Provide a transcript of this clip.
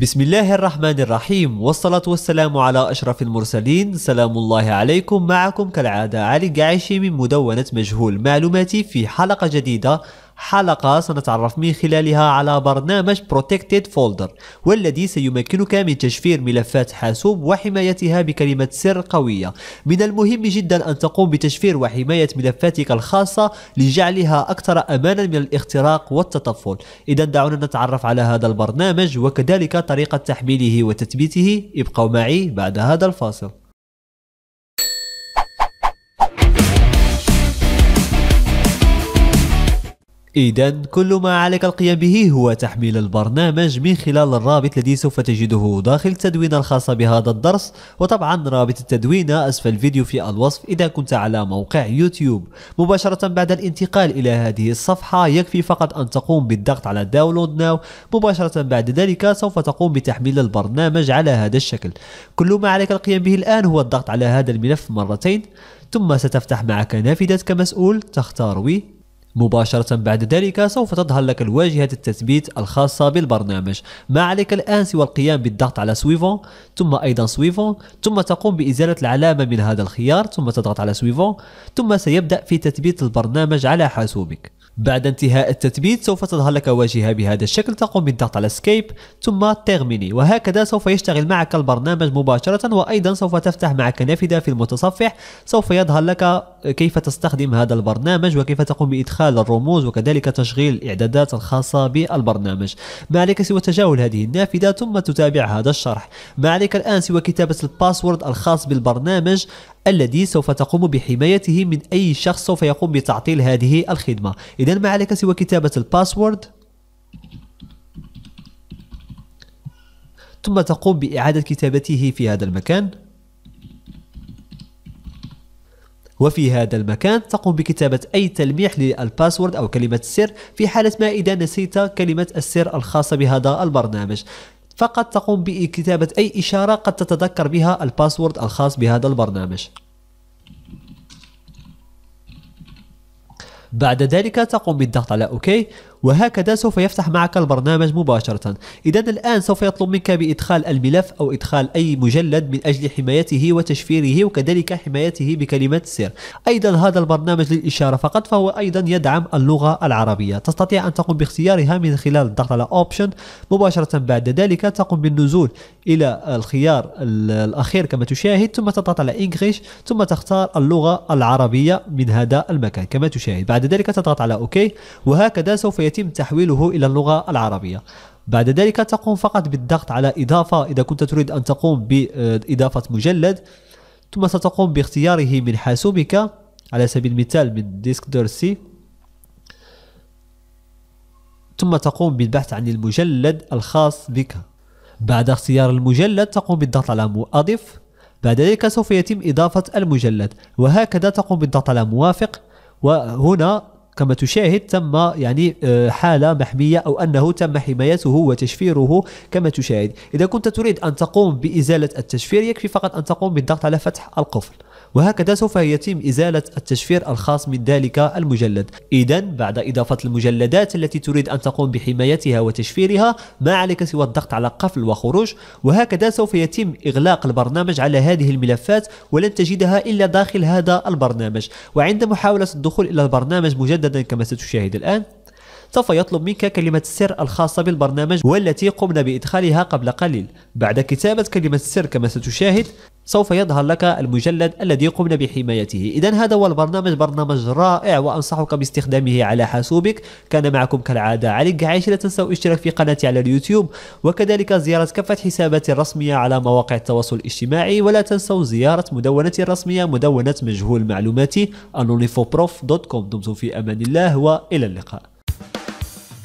بسم الله الرحمن الرحيم والصلاة والسلام على أشرف المرسلين. سلام الله عليكم. معكم كالعادة علي قعيشي من مدونة مجهول معلوماتي في حلقة جديدة. حلقة سنتعرف من خلالها على برنامج Protected Folder والذي سيمكنك من تشفير ملفات حاسوب وحمايتها بكلمة سر قوية. من المهم جدا أن تقوم بتشفير وحماية ملفاتك الخاصة لجعلها أكثر أمانا من الاختراق والتطفل. إذا دعونا نتعرف على هذا البرنامج وكذلك طريقة تحميله وتثبيته. ابقوا معي بعد هذا الفاصل. إذا كل ما عليك القيام به هو تحميل البرنامج من خلال الرابط الذي سوف تجده داخل التدوينة الخاصة بهذا الدرس وطبعا رابط التدوينة أسفل الفيديو في الوصف إذا كنت على موقع يوتيوب. مباشرة بعد الانتقال إلى هذه الصفحة يكفي فقط أن تقوم بالضغط على Download Now مباشرة بعد ذلك سوف تقوم بتحميل البرنامج على هذا الشكل. كل ما عليك القيام به الآن هو الضغط على هذا الملف مرتين ثم ستفتح معك نافذة كمسؤول تختار Oui مباشرة بعد ذلك سوف تظهر لك الواجهة التثبيت الخاصة بالبرنامج. ما عليك الآن سوى القيام بالضغط على Suivant؟ ثم أيضا Suivant. ثم تقوم بإزالة العلامة من هذا الخيار. ثم تضغط على Suivant. ثم سيبدأ في تثبيت البرنامج على حاسوبك. بعد انتهاء التثبيت سوف تظهر لك واجهة بهذا الشكل تقوم بالضغط على Skip ثم Terminer وهكذا سوف يشتغل معك البرنامج مباشرة وأيضا سوف تفتح معك نافذة في المتصفح. سوف يظهر لك كيف تستخدم هذا البرنامج وكيف تقوم بإدخال الرموز وكذلك تشغيل الإعدادات الخاصة بالبرنامج. ما عليك سوى تجاهل هذه النافذة ثم تتابع هذا الشرح. ما عليك الآن سوى كتابة ال password الخاص بالبرنامج الذي سوف تقوم بحمايته من أي شخص سوف يقوم بتعطيل هذه الخدمة. إذا ما عليك سوى كتابة ال password؟ ثم تقوم بإعادة كتابته في هذا المكان. وفي هذا المكان تقوم بكتابة أي تلميح لل password أو كلمة السر في حالة ما إذا نسيت كلمة السر الخاصة بهذا البرنامج. فقط تقوم بكتابة أي إشارة قد تتذكر بها ال password الخاص بهذا البرنامج. بعد ذلك تقوم بالضغط على OK وهكذا سوف يفتح معك البرنامج مباشرة. إذا الآن سوف يطلب منك بإدخال الملف أو إدخال أي مجلد من أجل حمايته وتشفيره وكذلك حمايته بكلمة سر أيضا هذا البرنامج للإشارة فقط فهو أيضا يدعم اللغة العربية. تستطيع أن تقوم باختيارها من خلال الضغط على Option. مباشرة بعد ذلك تقوم بالنزول إلى الخيار الأخير كما تشاهد ثم تضغط على English ثم تختار اللغة العربية من هذا المكان كما تشاهد. بعد ذلك تضغط على OK وهكذا سوف يتم تحويله إلى اللغة العربية. بعد ذلك تقوم فقط بالضغط على إضافة إذا كنت تريد أن تقوم بإضافة مجلد ثم ستقوم باختياره من حاسوبك على سبيل المثال من disque dur C ثم تقوم بالبحث عن المجلد الخاص بك. بعد اختيار المجلد تقوم بالضغط على أضف بعد ذلك سوف يتم إضافة المجلد. وهكذا تقوم بالضغط على موافق. وهنا كما تشاهد تم يعني آه، حالة محمية أو أنه تم حمايته وتشفيره كما تشاهد. إذا كنت تريد أن تقوم بإزالة التشفير يكفي فقط أن تقوم بالضغط على فتح القفل. وهكذا سوف يتم إزالة التشفير الخاص من ذلك المجلد. إذا بعد إضافة المجلدات التي تريد أن تقوم بحمايتها وتشفيرها ما عليك سوى الضغط على قفل وخروج؟ وهكذا سوف يتم إغلاق البرنامج على هذه الملفات ولن تجدها إلا داخل هذا البرنامج. وعند محاولة الدخول إلى البرنامج مجددا كما ستشاهد الآن سوف يطلب منك كلمة السر الخاصة بالبرنامج والتي قمنا بإدخالها قبل قليل. بعد كتابة كلمة السر كما ستشاهد سوف يظهر لك المجلد الذي قمنا بحمايته. إذا هذا هو البرنامج برنامج رائع وأنصحك باستخدامه على حاسوبك. كان معكم كالعادة علي قعيش لا تنسوا الاشتراك في قناتي على اليوتيوب وكذلك زيارة كافة حساباتي الرسمية على مواقع التواصل الاجتماعي. ولا تنسوا زيارة مدونتي الرسمية مدونة مجهول معلوماتي anonifoprof.com دمتم في أمان الله وإلى اللقاء.